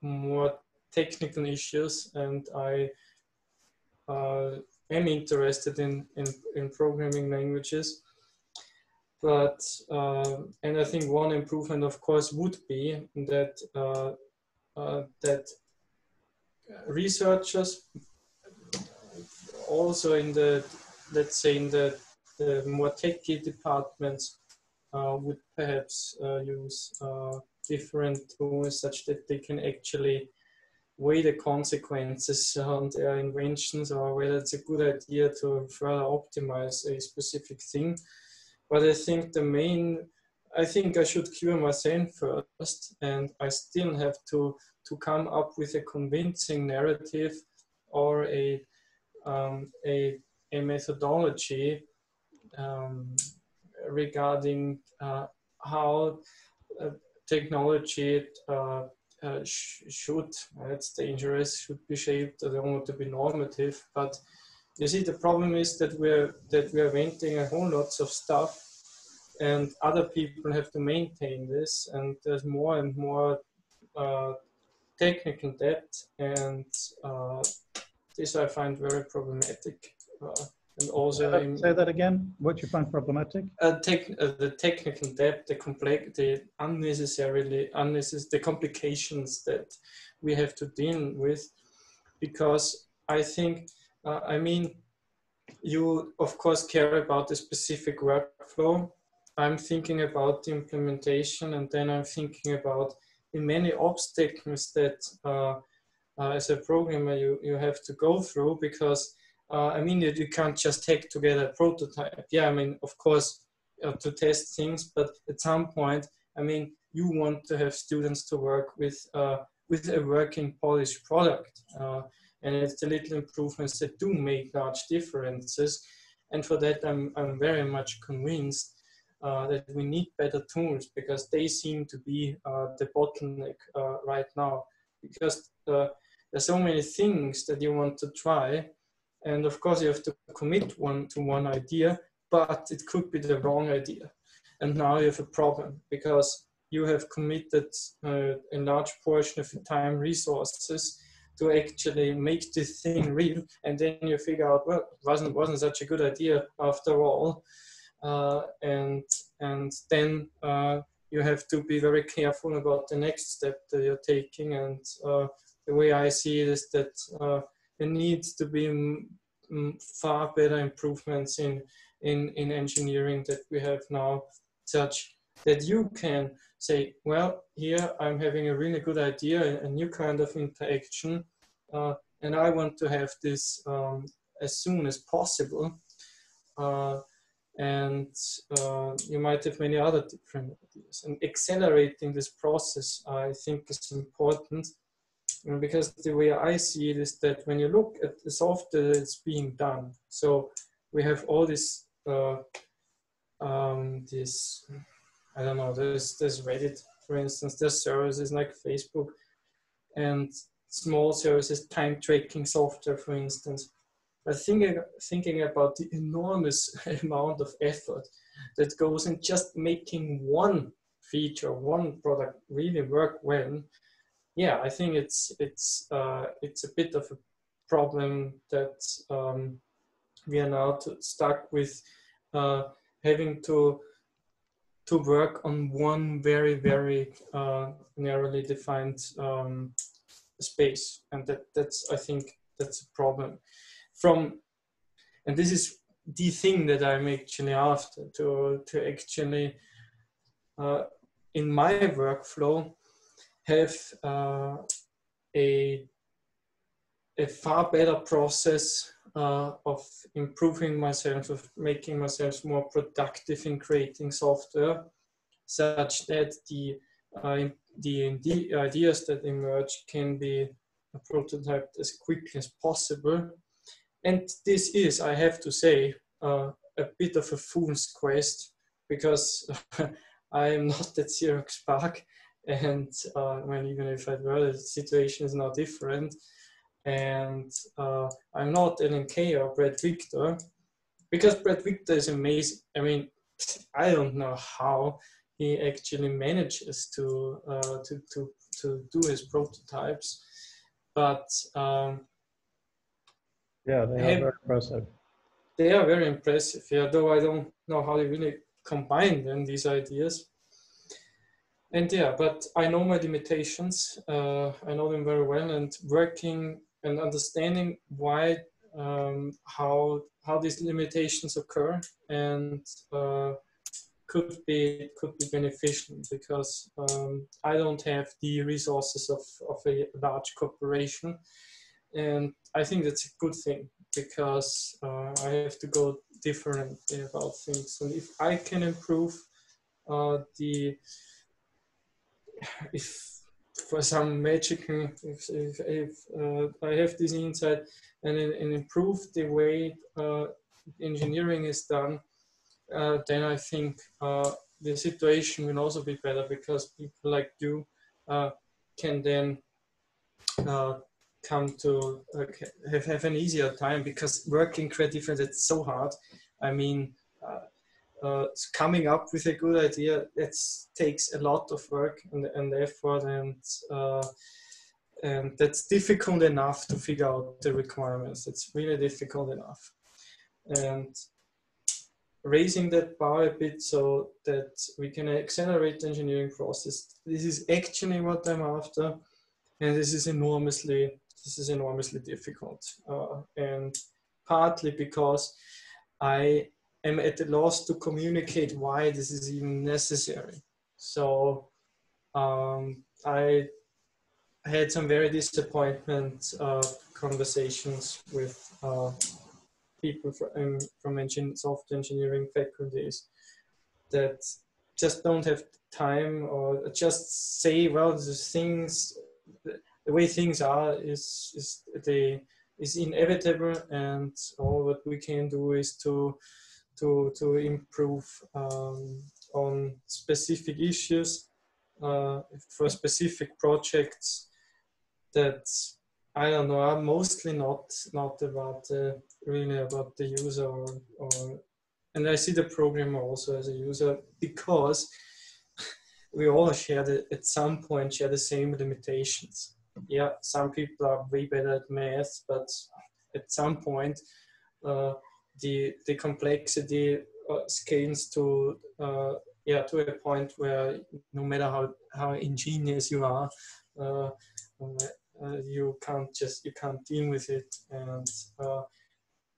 more technical issues, and I am interested in, in in programming languages but uh, and I think one improvement, of course, would be that uh, uh, that researchers also in the let's say in the, the more techy departments uh, would perhaps uh, use uh, different tools such that they can actually weigh the consequences on their inventions or whether it's a good idea to further optimize a specific thing. But I think the main, I think I should cure myself first, and I still have to to come up with a convincing narrative or a um, a, a methodology um, regarding uh, how uh, technology uh, uh, sh should, it's dangerous, should be shaped. I don't want to be normative, but you see, the problem is that we're that we're inventing a whole lots of stuff, and other people have to maintain this, and there's more and more uh, technical debt, and uh, this I find very problematic. Uh, and also, uh, say that again. What you find problematic? Uh, tech, uh, the technical debt, the complex, the unnecessarily unnecessary, the complications that we have to deal with, because I think uh, I mean, you of course care about the specific workflow. I'm thinking about the implementation, and then I'm thinking about the many obstacles that uh, as a programmer you, you have to go through because uh, I mean you, you can't just take together a prototype. Yeah, I mean of course uh, to test things, but at some point, I mean you want to have students to work with uh, with a working polished product. Uh, and it's the little improvements that do make large differences. And for that, I'm, I'm very much convinced uh, that we need better tools because they seem to be uh, the bottleneck uh, right now. Because uh, there's so many things that you want to try, and of course you have to commit one to one idea, but it could be the wrong idea, and now you have a problem because you have committed uh, a large portion of your time, resources to actually make this thing real, and then you figure out, well, it wasn't wasn't such a good idea after all uh, and and then uh, you have to be very careful about the next step that you're taking. And uh, the way I see it is that there needs to be far better improvements in, in, in engineering that we have now, such that you can say, well, here I'm having a really good idea, a new kind of interaction, uh, and I want to have this um, as soon as possible. Uh, and uh, you might have many other different ideas. And accelerating this process, I think, is important because the way I see it is that when you look at the software that's being done, so we have all this, uh, um, this, I don't know, there's, there's Reddit, for instance, there's services like Facebook and small services, time tracking software, for instance. But thinking, thinking about the enormous amount of effort that goes in just making one feature, one product really work well, yeah, I think it's it's uh, it's a bit of a problem that um, we are now stuck with uh, having to to work on one very very uh, narrowly defined um, space, and that that's I think that's a problem. From, and this is the thing that I'm actually after to, to actually, uh, in my workflow, have uh, a, a far better process uh, of improving myself, of making myself more productive in creating software, such that the uh, the, ideas that emerge can be prototyped as quickly as possible and this is, I have to say, uh, a bit of a fool's quest because I am not at Xerox PARC. And uh, well, even if I were, the situation is now different. And uh, I'm not Alan Kay or Bret Victor because Bret Victor is amazing. I mean, I don't know how he actually manages to uh, to to to do his prototypes, but um, yeah, they are very impressive. They are very impressive, yeah, though I don't know how they really combine them, these ideas. And yeah, but I know my limitations. Uh, I know them very well and working and understanding why, um, how, how these limitations occur and uh, could be could be beneficial because um, I don't have the resources of, of a large corporation and I think that's a good thing because uh, I have to go different about things. And if I can improve uh, the, if for some magic, if, if, if uh, I have this insight and, and improve the way uh, engineering is done, uh, then I think uh, the situation will also be better because people like you can then come to uh, have, have an easier time because working creatively it's so hard. I mean uh, coming up with a good idea it takes a lot of work and, and effort and uh, and that's difficult enough to figure out the requirements it's really difficult enough and raising that bar a bit so that we can accelerate the engineering process this is actually what i'm after and this is enormously this is enormously difficult. Uh, and partly because I am at a loss to communicate why this is even necessary. So um, I had some very disappointment uh, conversations with uh, people from, um, from engine, software engineering faculties that just don't have time or just say, well, there's things the way things are is is they is inevitable and all what we can do is to to to improve um, on specific issues uh, for specific projects that I don't know are mostly not not about uh, really about the user or, or and I see the programmer also as a user because we all share the, at some point share the same limitations. Yeah, some people are way better at math, but at some point uh, the the complexity scales to uh, yeah to a point where no matter how how ingenious you are, uh, uh, you can't just you can't deal with it and. Uh,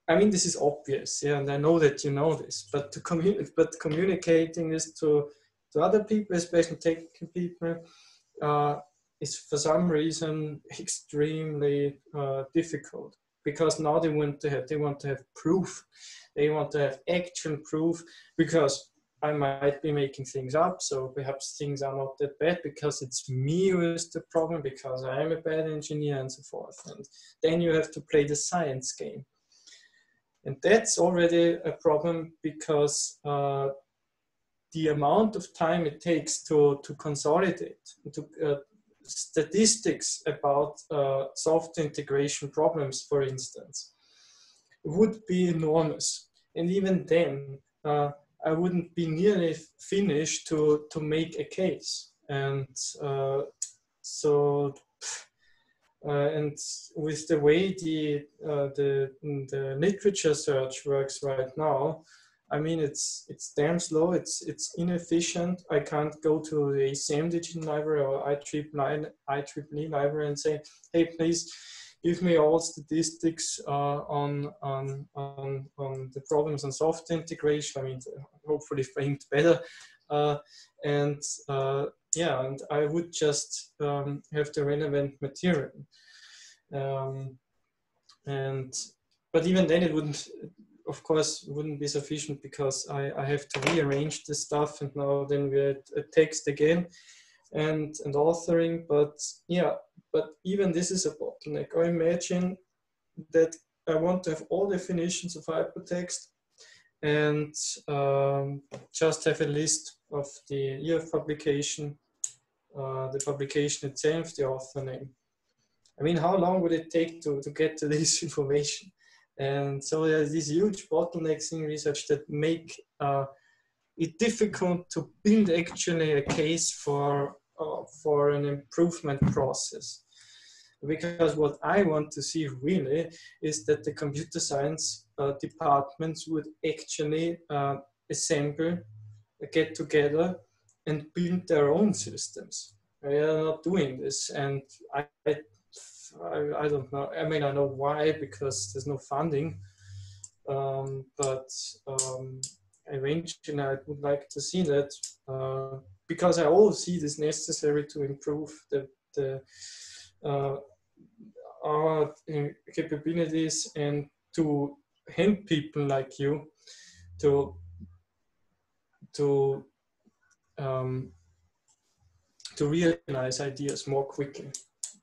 I mean, this is obvious, yeah, and I know that you know this, but to communicate, but communicating this to to other people, especially technical people, uh, is for some reason extremely uh, difficult because now they want to have they want to have proof, they want to have actual proof because I might be making things up, so perhaps things are not that bad because it's me who is the problem because I am a bad engineer and so forth, and then you have to play the science game. And that's already a problem because uh, the amount of time it takes to, to consolidate, to uh, statistics about uh, software integration problems, for instance, would be enormous. And even then, uh, I wouldn't be nearly finished to, to make a case. And uh, so uh, and with the way the, uh, the, the literature search works right now, I mean, it's it's damn slow. It's it's inefficient. I can't go to the ACM Digital Library or IEEE, IEEE library and say, hey, please give me all statistics uh, on, on, on, on the problems on software integration. I mean, hopefully framed better. Uh, and uh, yeah, and I would just um, have the relevant material. Um, and but even then, it wouldn't, of course, wouldn't be sufficient because I, I have to rearrange the stuff, and now then we're at a text again, and and authoring. But yeah, but even this is a bottleneck. I imagine that I want to have all definitions of hypertext and um, just have a list of the year of publication uh, the publication itself, the author name. I mean, how long would it take to, to get to this information? And so there's these huge bottlenecks in research that make uh, it difficult to build actually a case for, uh, for an improvement process. Because what I want to see really is that the computer science uh, departments would actually uh, assemble, get together and build their own systems. They are not doing this, and I, I, I don't know. I mean, I know why because there's no funding, um, but um, eventually I would like to see that uh, because I also see this necessary to improve the the uh, our capabilities and to help people like you to to um, to realize ideas more quickly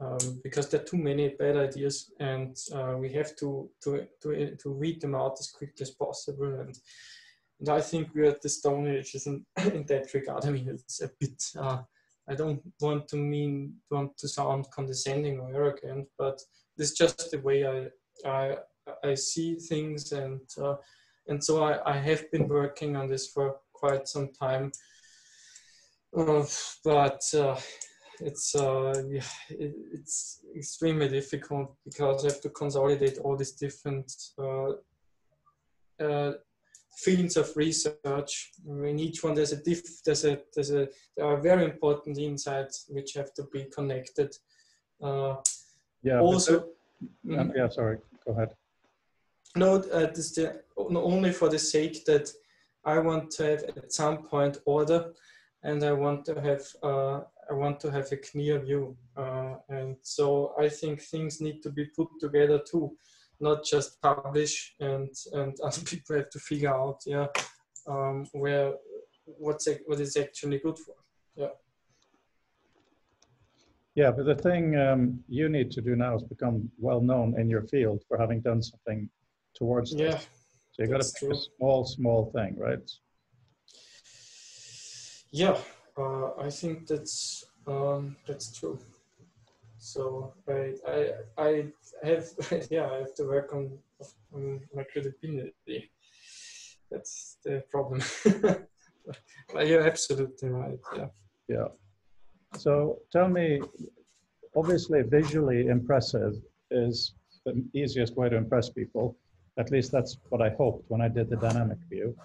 um, because there are too many bad ideas and uh, we have to, to, to, to weed them out as quickly as possible. And, and I think we're at the stone age in, in that regard. I mean, it's a bit, uh, I don't want to mean, want to sound condescending or arrogant, but this is just the way I, I, I see things and, uh, and so I, I have been working on this for quite some time uh, but uh, it's uh, yeah, it, it's extremely difficult because I have to consolidate all these different uh, uh, fields of research. In each one, there's a diff, there's a there's a there are very important insights which have to be connected. Uh, yeah. Also, mm, yeah. Sorry. Go ahead. No, uh, this the, only for the sake that I want to have at some point order and I want to have uh, I want to have a clear view. Uh, and so I think things need to be put together too, not just publish and and other people have to figure out yeah um, where what's what is actually good for yeah. Yeah, but the thing um, you need to do now is become well known in your field for having done something towards yeah. So you got to pick a small, small thing, right? Yeah, uh, I think that's um, that's true. So I I I have yeah I have to work on, on my credibility. That's the problem. you're absolutely right. Yeah. Yeah. So tell me, obviously, visually impressive is the easiest way to impress people. At least that's what I hoped when I did the dynamic view.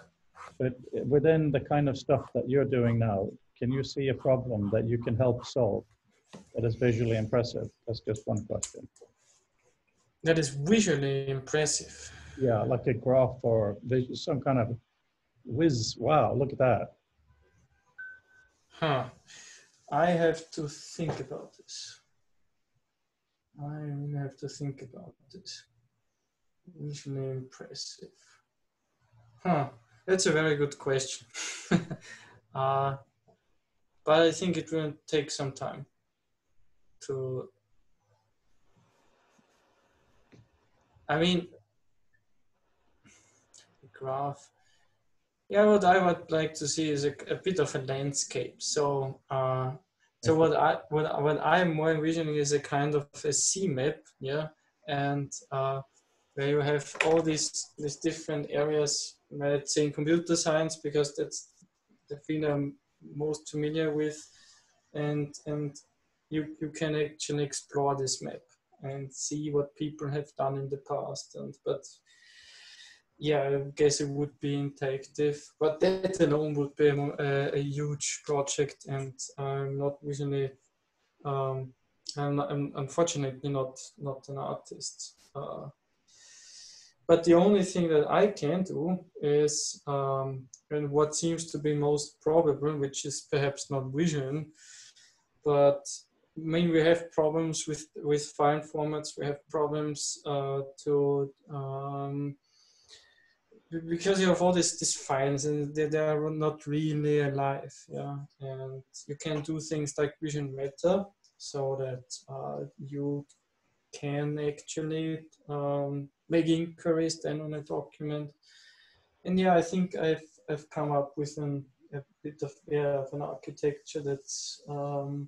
But within the kind of stuff that you're doing now, can you see a problem that you can help solve that is visually impressive? That's just one question. That is visually impressive. Yeah, like a graph or some kind of whiz. Wow, look at that. Huh. I have to think about this. I will have to think about this. Visually impressive. Huh. That's a very good question. uh, but I think it will take some time to. I mean, graph. Yeah, what I would like to see is a, a bit of a landscape. So, uh, so what I what what I'm more envisioning is a kind of a sea map, yeah, and uh, where you have all these these different areas. Let's say in computer science because that's the field I'm most familiar with, and and you you can actually explore this map and see what people have done in the past. And but yeah, I guess it would be interactive, but that alone would be a, a huge project, and I'm not usually, um, I'm, I'm unfortunately not not an artist. Uh, but the only thing that I can do is, um, and what seems to be most probable, which is perhaps not vision, but I mean we have problems with with file formats. We have problems uh, to um, because you have all these these files and they, they are not really alive yeah and you can do things like vision meta so that uh, you can actually um, make inquiries then on a document and yeah i think i've i've come up with an, a bit of yeah of an architecture that's um,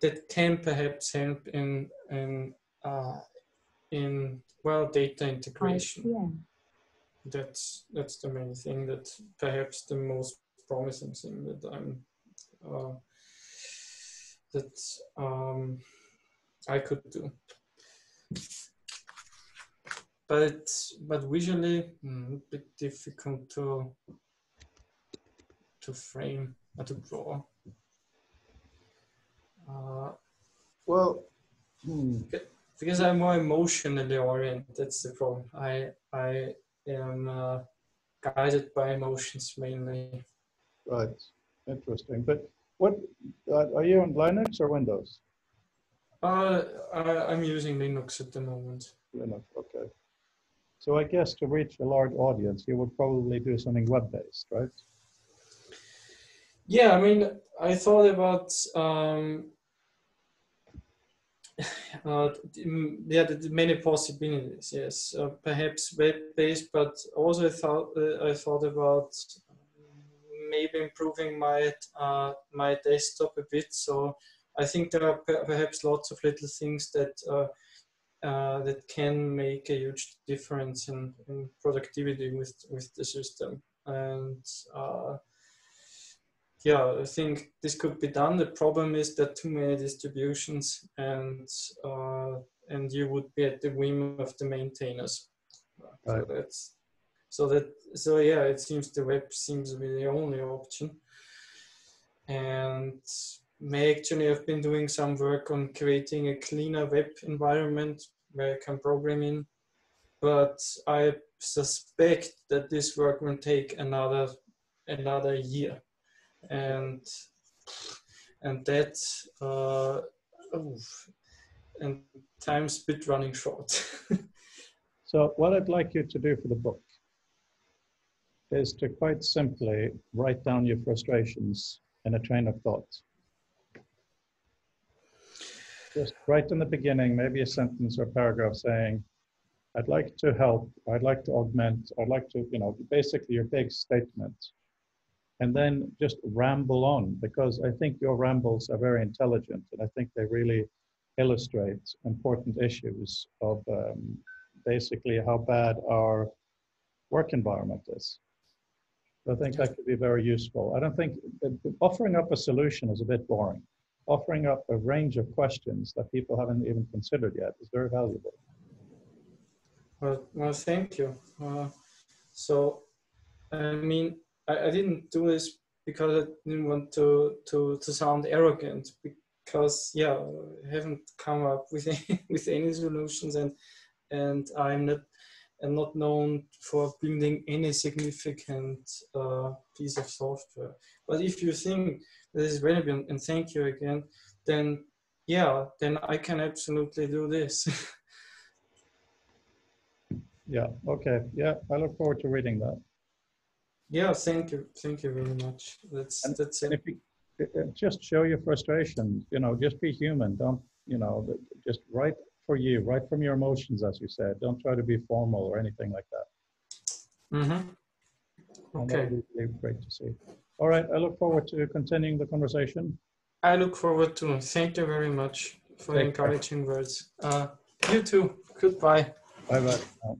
that can perhaps help in in uh, in well data integration yeah. that's that's the main thing that perhaps the most promising thing that I'm uh, that um, I could do. But but visually, mm, a bit difficult to to frame or to draw. Uh, Well, hmm, because I'm more emotionally oriented. That's the problem. I I am uh, guided by emotions mainly. right. Interesting. But what uh, are you on Linux or Windows? Uh, I, I'm using Linux at the moment. Linux. Okay. So I guess to reach a large audience, you would probably do something web-based, right? Yeah, I mean, I thought about um, uh, yeah, many possibilities. Yes, uh, perhaps web-based, but also I thought uh, I thought about maybe improving my uh, my desktop a bit. So I think there are perhaps lots of little things that uh, that can make a huge difference in, in productivity with with the system. And uh, yeah, I think this could be done. The problem is that too many distributions, and uh, and you would be at the whim of the maintainers. So that's so that so yeah, it seems the web seems to be the only option. And may actually have been doing some work on creating a cleaner web environment where I can program in, but I suspect that this work will take another another year, and and that uh, oof, and time's bit running short. So what I'd like you to do for the book is to quite simply write down your frustrations in a train of thought. Just right in the beginning, maybe a sentence or paragraph saying, I'd like to help. I'd like to augment. I'd like to, you know, basically your big statement. And then just ramble on because I think your rambles are very intelligent and I think they really illustrate important issues of um, basically how bad our work environment is. So I think that could be very useful. I don't think offering up a solution is a bit boring. Offering up a range of questions that people haven't even considered yet is very valuable. Well, well thank you. Uh, so, I mean, I, I didn't do this because I didn't want to, to, to sound arrogant because yeah, I haven't come up with any, with any solutions and and I'm not and not known for building any significant uh, piece of software. But if you think this is relevant, and thank you again, then yeah, then I can absolutely do this. yeah. Okay. Yeah. I look forward to reading that. Yeah. Thank you. Thank you very much. That's and, that's it. You, just show your frustration. You know, just be human. Don't you know? Just write for you, write from your emotions, as you said. Don't try to be formal or anything like that. Mm-hmm. Okay. Really great to see. All right. I look forward to continuing the conversation. I look forward to. Thank you very much for Take encouraging care. words. Uh, you too. Goodbye. Bye bye.